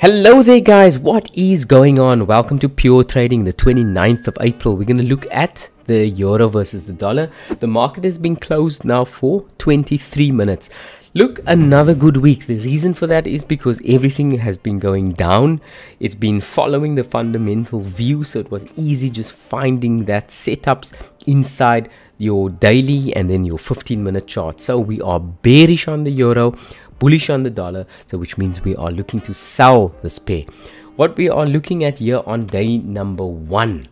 Hello there guys, what is going on? Welcome to Pure Trading, the 29th of April. We're going to look at the euro versus the dollar. The market has been closed now for 23 minutes. Look, another good week. The reason for that is because everything has been going down. It's been following the fundamental view, so it was easy just finding that setups inside your daily and then your 15 minute chart. So we are bearish on the euro bullish on the dollar so which means we are looking to sell this pair. What we are looking at here on day number one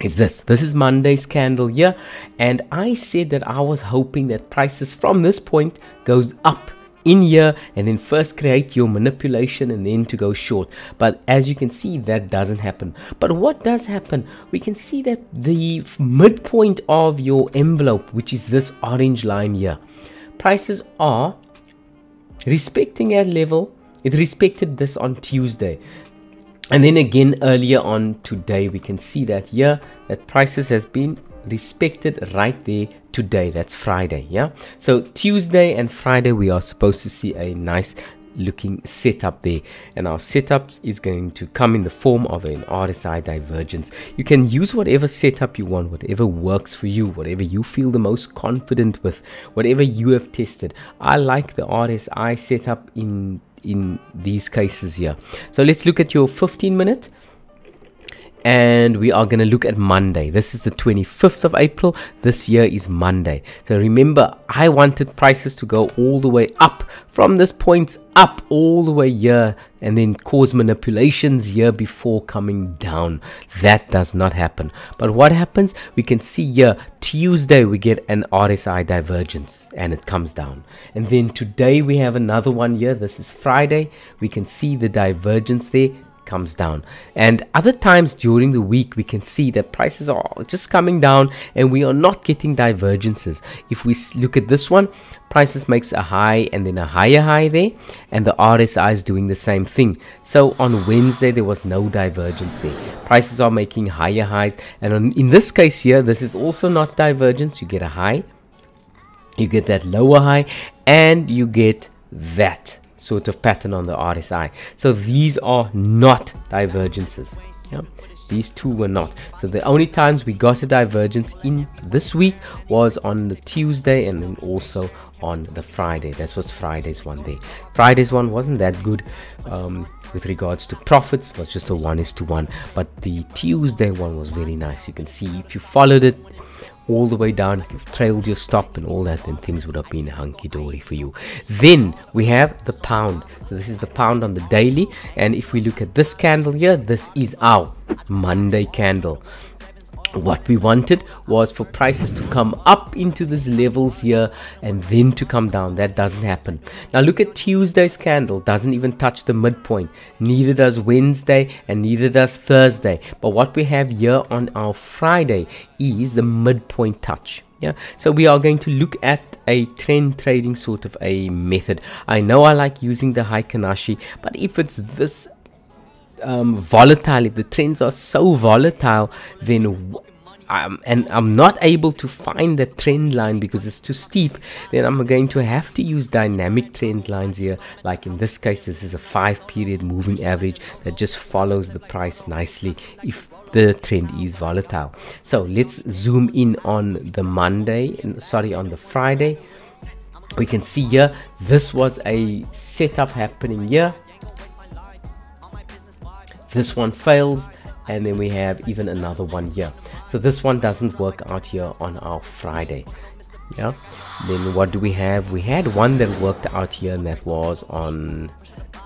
is this. This is monday's candle here and i said that i was hoping that prices from this point goes up in here and then first create your manipulation and then to go short. But as you can see that doesn't happen. But what does happen? We can see that the midpoint of your envelope which is this orange line here prices are respecting our level it respected this on tuesday. And then again earlier on today we can see that here that prices has been respected right there today. That's friday yeah? So tuesday and friday we are supposed to see a nice looking setup there. And our setups is going to come in the form of an RSI divergence. You can use whatever setup you want whatever works for you whatever you feel the most confident with whatever you have tested. I like the RSI setup in in these cases here. So let's look at your 15 minute and we are going to look at Monday. This is the 25th of April. This year is Monday. So remember, I wanted prices to go all the way up from this point up all the way here and then cause manipulations here before coming down. That does not happen. But what happens? We can see here Tuesday we get an RSI divergence and it comes down. And then today we have another one here. This is Friday. We can see the divergence there comes down. And other times during the week we can see that prices are just coming down and we are not getting divergences. If we look at this one prices makes a high and then a higher high there and the RSI is doing the same thing. So on Wednesday there was no divergence there. Prices are making higher highs and on, in this case here this is also not divergence. You get a high you get that lower high and you get that sort of pattern on the RSI. So these are not divergences. Yeah? These two were not. So the only times we got a divergence in this week was on the Tuesday and then also on the Friday. That was Friday's one day. Friday's one wasn't that good um, with regards to profits. It was just a one is to one. But the Tuesday one was very nice. You can see if you followed it all the way down. If you've trailed your stop and all that then things would have been hunky-dory for you. Then we have the pound. So this is the pound on the daily. And if we look at this candle here this is our monday candle what we wanted was for prices to come up into these levels here and then to come down. That doesn't happen. Now look at tuesday's candle. Doesn't even touch the midpoint. Neither does wednesday and neither does thursday. But what we have here on our friday is the midpoint touch. Yeah? So we are going to look at a trend trading sort of a method. I know i like using the Heikin Ashi but if it's this um, volatile, if the trends are so volatile, then um, and I'm not able to find the trend line because it's too steep, then I'm going to have to use dynamic trend lines here. Like in this case, this is a five period moving average that just follows the price nicely if the trend is volatile. So let's zoom in on the Monday, sorry, on the Friday. We can see here, this was a setup happening here this one fails and then we have even another one here. So this one doesn't work out here on our friday. Yeah. Then what do we have? We had one that worked out here and that was on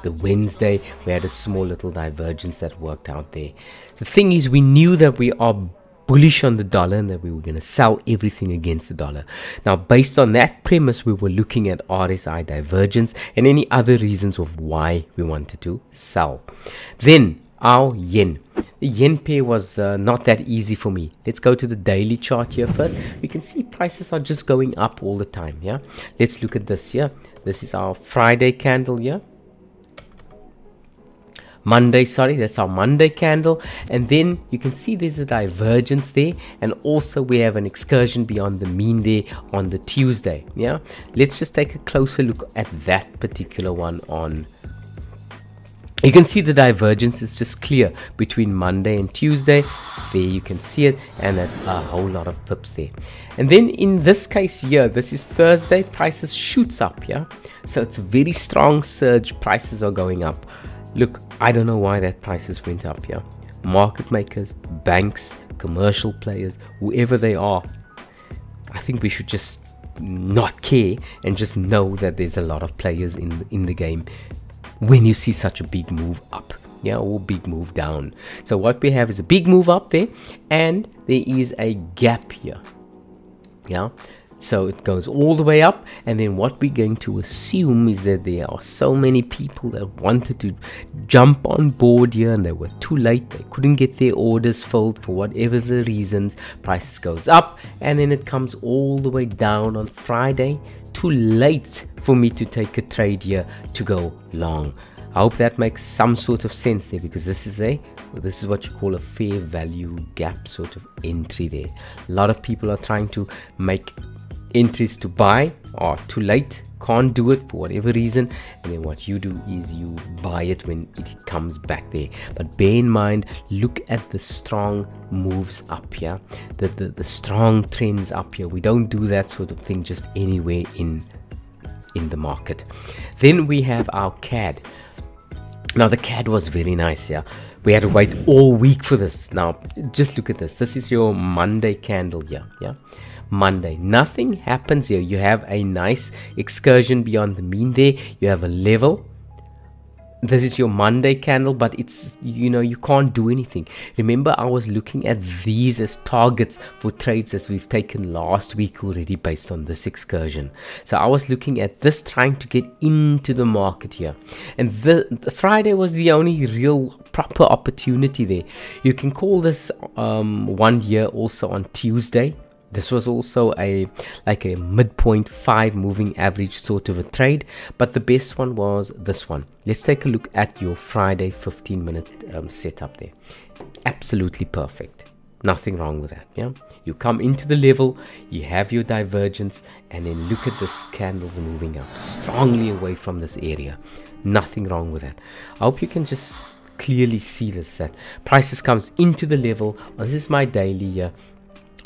the wednesday. We had a small little divergence that worked out there. The thing is we knew that we are bullish on the dollar and that we were going to sell everything against the dollar. Now, based on that premise, we were looking at RSI divergence and any other reasons of why we wanted to sell. Then our yen. The yen pair was uh, not that easy for me. Let's go to the daily chart here first. We can see prices are just going up all the time. Yeah. Let's look at this here. This is our Friday candle here. Monday, sorry, that's our Monday candle. And then you can see there's a divergence there. And also we have an excursion beyond the mean there on the Tuesday. Yeah. Let's just take a closer look at that particular one on you can see the divergence is just clear between Monday and Tuesday. There you can see it, and that's a whole lot of pips there. And then in this case here, this is Thursday, prices shoots up, yeah. So it's a very strong surge. Prices are going up. Look, I don't know why that prices went up, yeah. Market makers, banks, commercial players, whoever they are, I think we should just not care and just know that there's a lot of players in in the game when you see such a big move up yeah or big move down. So what we have is a big move up there and there is a gap here yeah. So it goes all the way up and then what we're going to assume is that there are so many people that wanted to jump on board here and they were too late. They couldn't get their orders filled for whatever the reasons. Prices goes up and then it comes all the way down on friday too late for me to take a trade here to go long. I hope that makes some sort of sense there because this is a this is what you call a fair value gap sort of entry there. A lot of people are trying to make entries to buy or too late can't do it for whatever reason and then what you do is you buy it when it comes back there. But bear in mind look at the strong moves up here the, the the strong trends up here. We don't do that sort of thing just anywhere in in the market. Then we have our cad. Now the cad was very nice yeah. We had to wait all week for this. Now just look at this. This is your monday candle here yeah Monday. Nothing happens here. You have a nice excursion beyond the mean there. You have a level. This is your Monday candle, but it's, you know, you can't do anything. Remember, I was looking at these as targets for trades that we've taken last week already based on this excursion. So I was looking at this trying to get into the market here. And the, the Friday was the only real proper opportunity there. You can call this um, one year also on Tuesday this was also a like a midpoint five moving average sort of a trade, but the best one was this one. Let's take a look at your Friday 15 minute um, setup there. Absolutely perfect. Nothing wrong with that. Yeah, you come into the level, you have your divergence, and then look at this candles moving up strongly away from this area. Nothing wrong with that. I hope you can just clearly see this that prices comes into the level. This is my daily. Uh,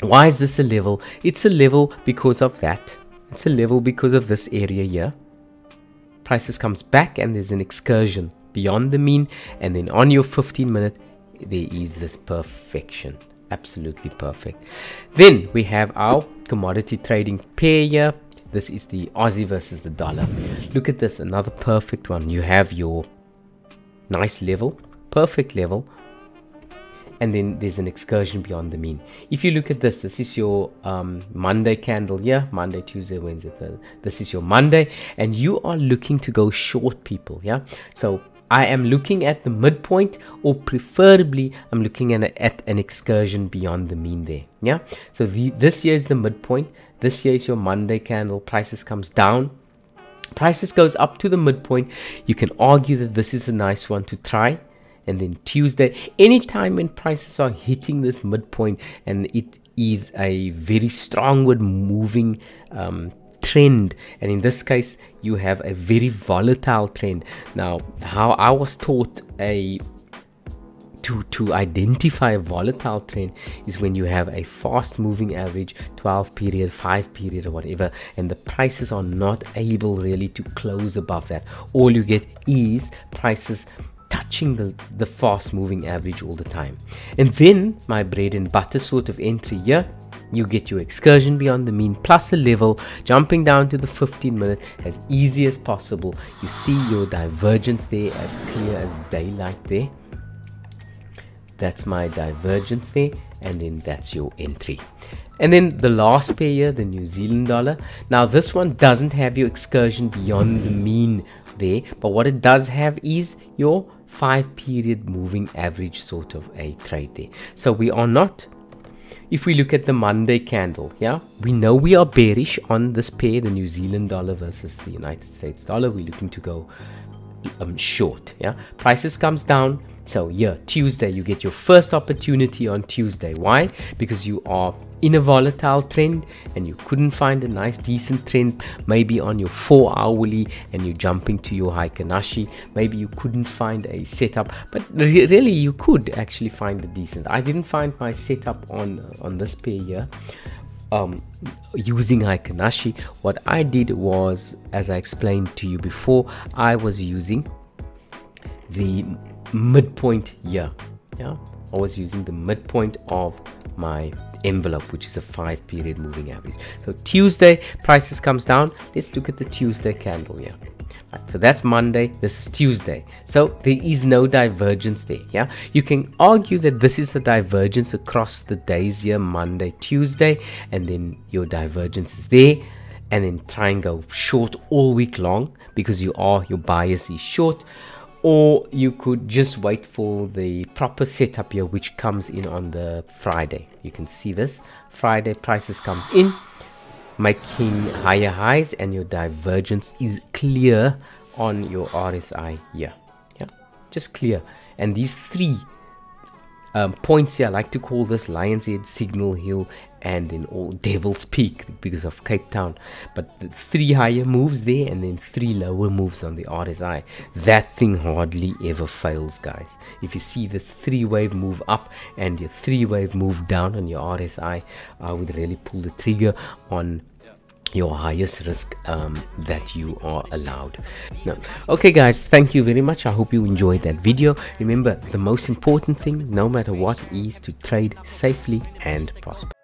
why is this a level? It's a level because of that. It's a level because of this area here. Prices comes back and there's an excursion beyond the mean and then on your 15 minute there is this perfection absolutely perfect then we have our commodity trading pair here this is the aussie versus the dollar look at this another perfect one you have your nice level perfect level and then there's an excursion beyond the mean. If you look at this, this is your um, Monday candle here, Monday, Tuesday, Wednesday. This is your Monday, and you are looking to go short, people. Yeah, so I am looking at the midpoint, or preferably, I'm looking at, at an excursion beyond the mean there. Yeah, so the, this is the midpoint. This year is your Monday candle. Prices comes down. Prices goes up to the midpoint. You can argue that this is a nice one to try and then Tuesday. Anytime when prices are hitting this midpoint and it is a very strongward moving um, trend and in this case you have a very volatile trend now how i was taught a to to identify a volatile trend is when you have a fast moving average 12 period 5 period or whatever and the prices are not able really to close above that all you get is prices touching the, the fast moving average all the time. And then my bread and butter sort of entry here, you get your excursion beyond the mean plus a level, jumping down to the 15 minute as easy as possible. You see your divergence there as clear as daylight there. That's my divergence there, and then that's your entry. And then the last pair here, the New Zealand dollar. Now this one doesn't have your excursion beyond the mean there, but what it does have is your five period moving average sort of a trade there. So we are not, if we look at the Monday candle, yeah, we know we are bearish on this pair, the New Zealand dollar versus the United States dollar. We're looking to go um, short yeah? Prices comes down so yeah tuesday you get your first opportunity on tuesday. Why? Because you are in a volatile trend and you couldn't find a nice decent trend maybe on your four hourly and you're jumping to your Heikin Ashi maybe you couldn't find a setup but re really you could actually find a decent. I didn't find my setup on on this pair here um, using Heikin Ashi, what I did was, as I explained to you before, I was using the midpoint here. Yeah, I was using the midpoint of my envelope, which is a five period moving average. So Tuesday prices comes down. Let's look at the Tuesday candle here. Right, so that's Monday, this is Tuesday. So there is no divergence there. Yeah, you can argue that this is a divergence across the days here, Monday, Tuesday, and then your divergence is there. And then try and go short all week long because you are your bias is short or you could just wait for the proper setup here which comes in on the friday you can see this friday prices comes in making higher highs and your divergence is clear on your RSI here. Yeah, just clear. And these three um, points here, I like to call this Lion's Head, Signal Hill, and then all Devil's Peak because of Cape Town. But three higher moves there and then three lower moves on the RSI. That thing hardly ever fails, guys. If you see this three wave move up and your three wave move down on your RSI, I would really pull the trigger on your highest risk um, that you are allowed now okay guys thank you very much i hope you enjoyed that video remember the most important thing no matter what is to trade safely and prosper